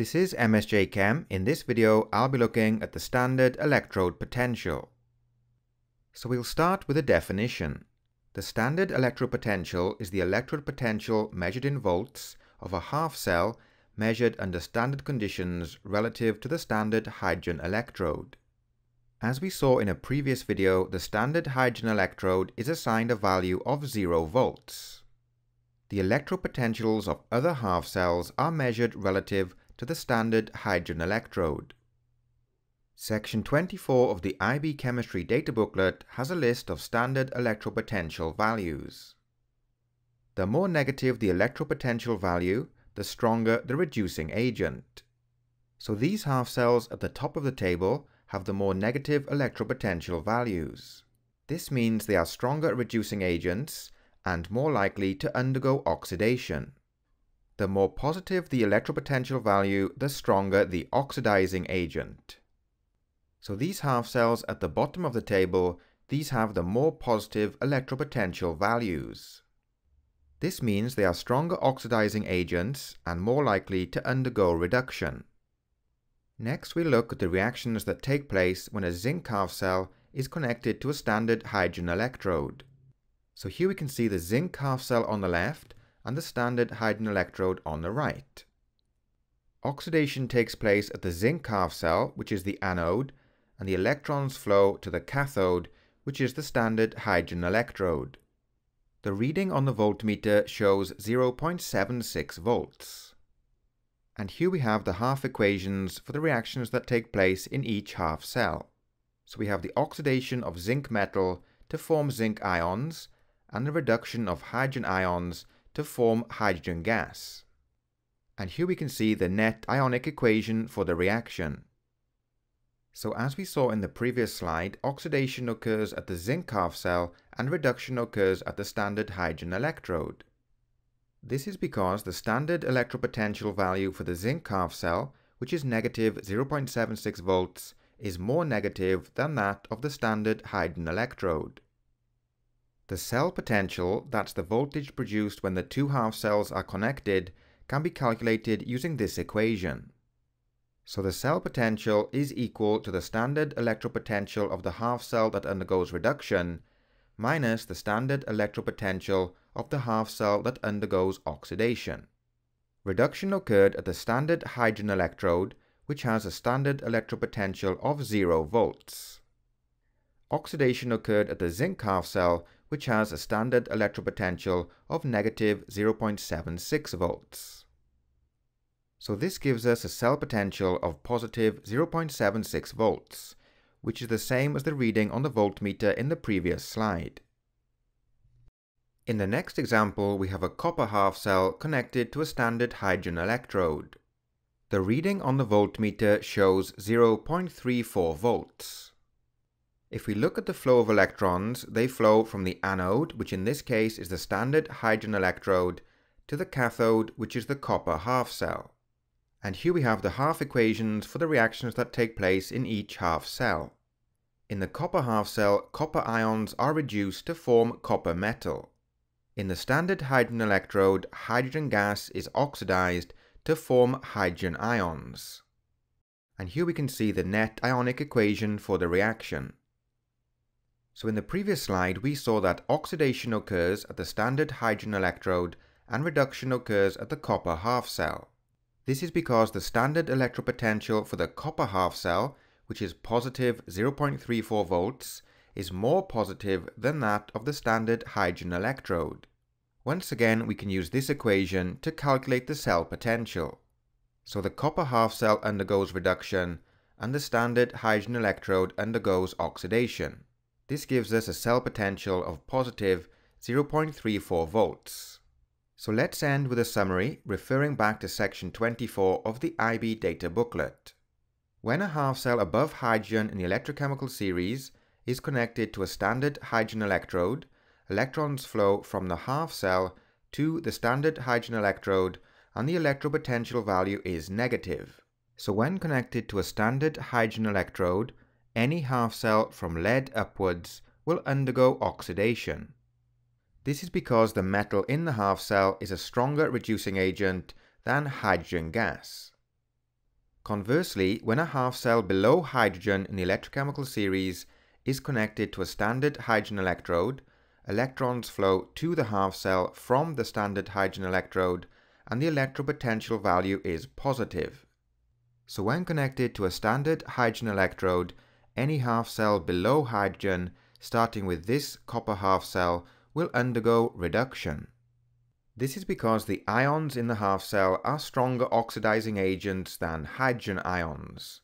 This is MSJ Chem. In this video, I'll be looking at the standard electrode potential. So we'll start with a definition. The standard electrode potential is the electrode potential measured in volts of a half cell measured under standard conditions relative to the standard hydrogen electrode. As we saw in a previous video, the standard hydrogen electrode is assigned a value of 0 volts. The electrode potentials of other half cells are measured relative to the standard hydrogen electrode. Section 24 of the IB Chemistry data booklet has a list of standard electrode potential values. The more negative the electrode potential value, the stronger the reducing agent. So these half cells at the top of the table have the more negative electrode potential values. This means they are stronger reducing agents and more likely to undergo oxidation. The more positive the electrode potential value, the stronger the oxidizing agent. So these half cells at the bottom of the table, these have the more positive electrode potential values. This means they are stronger oxidizing agents and more likely to undergo reduction. Next we look at the reactions that take place when a zinc half cell is connected to a standard hydrogen electrode. So here we can see the zinc half cell on the left and the standard hydrogen electrode on the right. Oxidation takes place at the zinc half cell, which is the anode, and the electrons flow to the cathode, which is the standard hydrogen electrode. The reading on the voltmeter shows 0.76 volts. And here we have the half equations for the reactions that take place in each half cell. So we have the oxidation of zinc metal to form zinc ions, and the reduction of hydrogen ions to form hydrogen gas. And here we can see the net ionic equation for the reaction. So as we saw in the previous slide, oxidation occurs at the zinc half cell and reduction occurs at the standard hydrogen electrode. This is because the standard electrode potential value for the zinc half cell, which is negative 0.76 volts, is more negative than that of the standard hydrogen electrode. The cell potential, that's the voltage produced when the two half cells are connected, can be calculated using this equation. So the cell potential is equal to the standard electrode potential of the half cell that undergoes reduction minus the standard electrode potential of the half cell that undergoes oxidation. Reduction occurred at the standard hydrogen electrode, which has a standard electrode potential of 0 volts. Oxidation occurred at the zinc half cell, which has a standard electrode potential of negative 0.76 volts. So this gives us a cell potential of positive 0.76 volts, which is the same as the reading on the voltmeter in the previous slide. In the next example, we have a copper half cell connected to a standard hydrogen electrode. The reading on the voltmeter shows 0.34 volts. If we look at the flow of electrons, they flow from the anode, which in this case is the standard hydrogen electrode, to the cathode, which is the copper half cell. And here we have the half equations for the reactions that take place in each half cell. In the copper half cell, copper ions are reduced to form copper metal. In the standard hydrogen electrode, hydrogen gas is oxidized to form hydrogen ions. And here we can see the net ionic equation for the reaction. So in the previous slide, we saw that oxidation occurs at the standard hydrogen electrode and reduction occurs at the copper half cell. This is because the standard electrode potential for the copper half cell, which is positive 0.34 volts, is more positive than that of the standard hydrogen electrode. Once again, we can use this equation to calculate the cell potential. So the copper half cell undergoes reduction and the standard hydrogen electrode undergoes oxidation. This gives us a cell potential of positive 0.34 volts. So let's end with a summary referring back to section 24 of the IB data booklet. When a half cell above hydrogen in the electrochemical series is connected to a standard hydrogen electrode, electrons flow from the half cell to the standard hydrogen electrode and the electrode potential value is negative. So when connected to a standard hydrogen electrode, any half cell from lead upwards will undergo oxidation. This is because the metal in the half cell is a stronger reducing agent than hydrogen gas. Conversely, when a half cell below hydrogen in the electrochemical series is connected to a standard hydrogen electrode, electrons flow to the half cell from the standard hydrogen electrode and the electrode potential value is positive. So when connected to a standard hydrogen electrode, any half cell below hydrogen, starting with this copper half cell, will undergo reduction. This is because the ions in the half cell are stronger oxidizing agents than hydrogen ions.